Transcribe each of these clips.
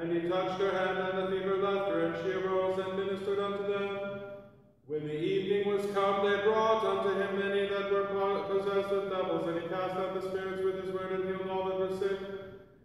And he touched her hand, and the fever left her, and she arose and ministered unto them. When the evening was come, they brought unto him many that were possessed of devils, and he cast out the spirits with his word, and healed all that were sick,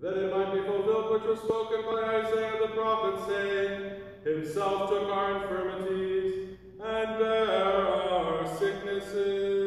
that it might be fulfilled which was spoken by Isaiah the prophet, saying, Himself took our infirmities, and bare our sicknesses.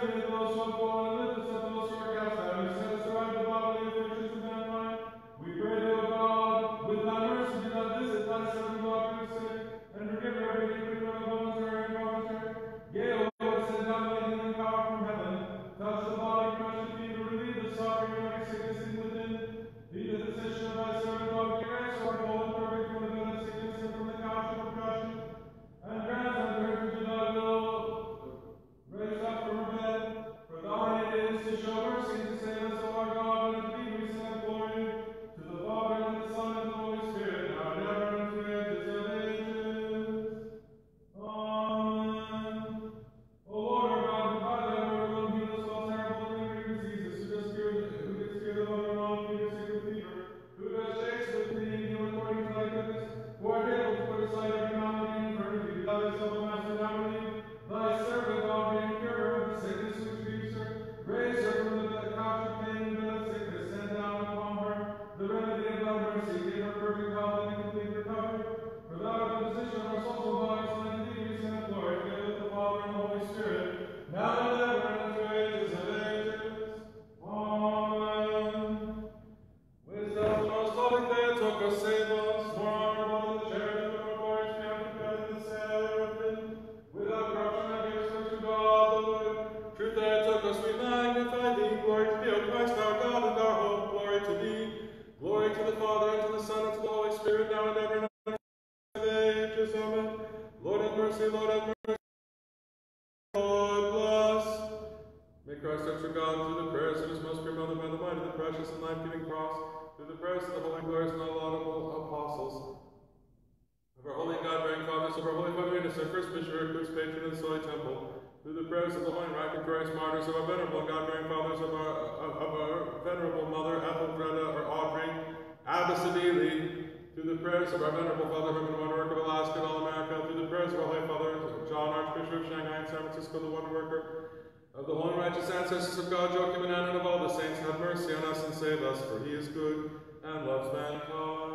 Grazie. mercy, Lord have mercy. Lord bless. May Christ our God, through the prayers of his most pure mother, by the might of the precious and life-giving cross, through the prayers of the holy, glorious, and laudable apostles, of our holy God, reigning fathers, of our holy father, and our first bishop, whose patron of this holy temple, through the prayers of the holy and rightful martyrs of our venerable God, bearing fathers of our, of, our venerable mother, Etheldreda or Audrey, Abbess of Ely, through the prayers of our venerable Father Herman, one work of Alaska and all America, through the prayers of our Holy Father John, Archbishop of Shanghai and San Francisco, the wonderworker, of the holy and righteous ancestors of God, Joachim and Anna, and of all the saints, have mercy on us and save us, for he is good and loves mankind.